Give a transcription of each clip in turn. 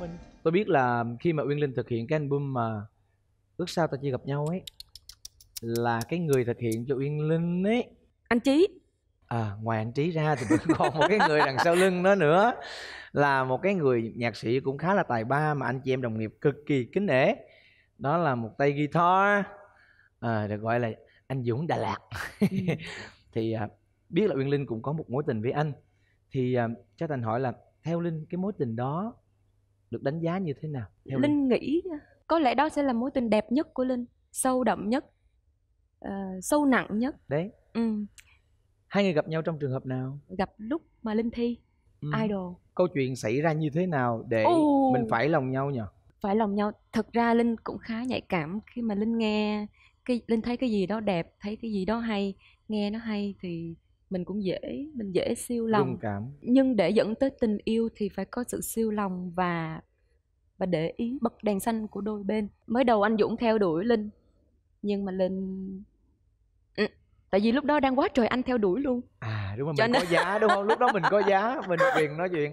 mình. Tôi biết là khi mà uyên linh thực hiện cái album mà ước sao ta chỉ gặp nhau ấy là cái người thực hiện cho uyên linh ấy. Anh trí. À ngoài anh trí ra thì vẫn còn một cái người đằng sau lưng đó nữa là một cái người nhạc sĩ cũng khá là tài ba mà anh chị em đồng nghiệp cực kỳ kính nể. Đó là một tay guitar à, được gọi là anh Dũng Đà Lạt. Thì à, biết là Uyên Linh cũng có một mối tình với anh. Thì à, cho Thành hỏi là theo Linh cái mối tình đó được đánh giá như thế nào theo linh nghĩ có lẽ đó sẽ là mối tình đẹp nhất của linh sâu đậm nhất ờ, sâu nặng nhất. Đấy. Ừ. hai người gặp nhau trong trường hợp nào? Gặp lúc mà linh thi Ừ. idol. Câu chuyện xảy ra như thế nào để Ồ. mình phải lòng nhau nhỉ? Phải lòng nhau. Thật ra linh cũng khá nhạy cảm khi mà linh nghe cái linh thấy cái gì đó đẹp thấy cái gì đó hay nghe nó hay thì mình cũng dễ mình dễ siêu lòng. cảm. Nhưng để dẫn tới tình yêu thì phải có sự siêu lòng và và để ý bật đèn xanh của đôi bên. Mới đầu anh Dũng theo đuổi Linh nhưng mà Linh ừ. tại vì lúc đó đang quá trời anh theo đuổi luôn. À đúng rồi Cho mình nên- có giá đúng không? Lúc đó mình có giá mình quyền nói chuyện.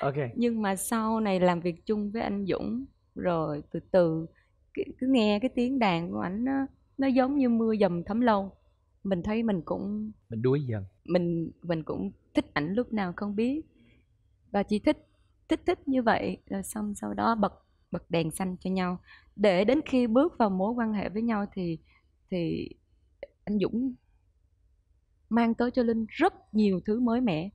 Ok. Nhưng mà sau này làm việc chung với anh Dũng rồi từ từ cứ, cứ nghe cái tiếng đàn của ảnh nó nó giống như mưa dầm thấm lâu mình thấy mình cũng mình đuối dần. Mình mình cũng thích ảnh lúc nào không biết. Và chỉ thích thích thích như vậy rồi xong sau đó bật bật đèn xanh cho nhau. Để đến khi bước vào mối quan hệ với nhau thì thì anh Dũng mang tới cho Linh rất nhiều thứ mới mẻ.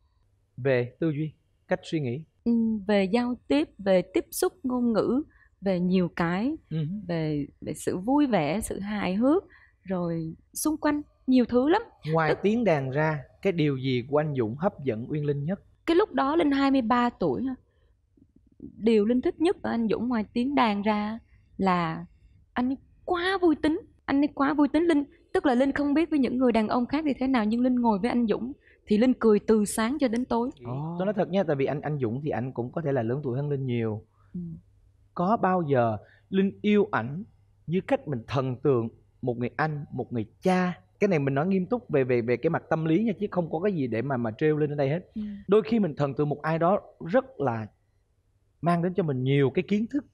Về tư duy cách suy nghĩ. Ừm, về giao tiếp về tiếp xúc ngôn ngữ về nhiều cái Ừ. về về sự vui vẻ sự hài hước rồi xung quanh nhiều thứ lắm. Ngoài tiếng đàn ra cái điều gì của anh Dũng hấp dẫn Uyên Linh nhất? Cái lúc đó Linh 23 tuổi điều Linh thích nhất ở anh Dũng ngoài tiếng đàn ra là anh ấy quá vui tính anh ấy quá vui tính. Linh tức là Linh không biết với những người đàn ông khác thì thế nào nhưng Linh ngồi với anh Dũng thì Linh cười từ sáng cho đến tối. Tôi nói thật nha tại vì anh anh Dũng thì anh cũng có thể là lớn tuổi hơn Linh nhiều. Ừ. có bao giờ Linh yêu ảnh như cách mình thần tượng một người anh một người cha cái này mình nói nghiêm túc về về về cái mặt tâm lý nha chứ không có cái gì để mà mà trêu lên ở đây hết. Ừ. đôi khi mình thần tượng một ai đó rất là mang đến cho mình nhiều cái kiến thức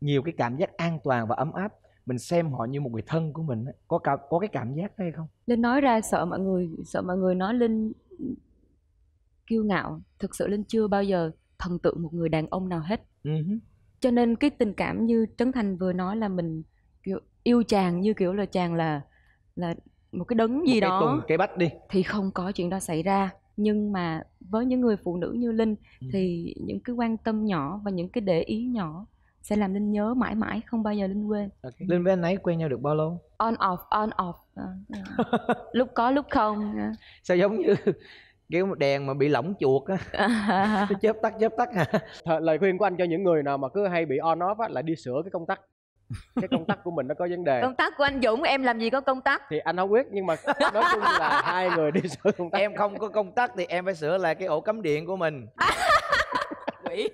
nhiều cái cảm giác an toàn và ấm áp. Mình xem họ như một người thân của mình có cả có cái cảm giác hay không? Linh nói ra sợ mọi người sợ mọi người nói Linh kiêu ngạo. Thực sự Linh chưa bao giờ thần tượng một người đàn ông nào hết. Hứ. cho nên cái tình cảm như Trấn Thành vừa nói là mình kiểu yêu chàng như kiểu là chàng là là một cái đấng gì cái đó tùng cái bách đi. thì không có chuyện đó xảy ra. Nhưng mà với những người phụ nữ như Linh Ừ. thì những cái quan tâm nhỏ và những cái để ý nhỏ sẽ làm Linh nhớ mãi mãi không bao giờ Linh quên. Linh với anh ấy quen nhau được bao lâu? On off on off. Ờ, ờ. lúc có lúc không. Ờ. sao giống như kiểu đèn mà bị lỏng chuột á. Nó chớp tắt chớp tắt à lời khuyên của anh cho những người nào mà cứ hay bị on off á là đi sửa cái công tắc cái công tắc của mình nó có vấn đề. Công tác của anh Dũng em làm gì có công tác thì anh không biết nhưng mà nói chung là hai người đi sửa công tắc. Em không có công tắc thì em phải sửa lại cái ổ cắm điện của mình. Quỷ.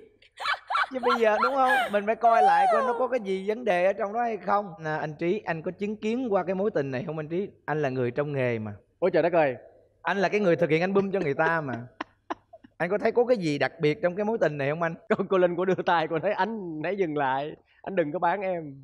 Chứ bây giờ đúng không? Mình phải coi lại coi nó có cái gì vấn đề ở trong đó hay không. Nè anh trí anh có chứng kiến qua cái mối tình này không anh trí? Anh là người trong nghề mà. Ôi trời đất ơi. Anh là cái người thực hiện album cho người ta mà anh có thấy có cái gì đặc biệt trong cái mối tình này không anh? Cô, cô linh cô đưa tay cô thấy anh hãy dừng lại. Anh đừng có bán em.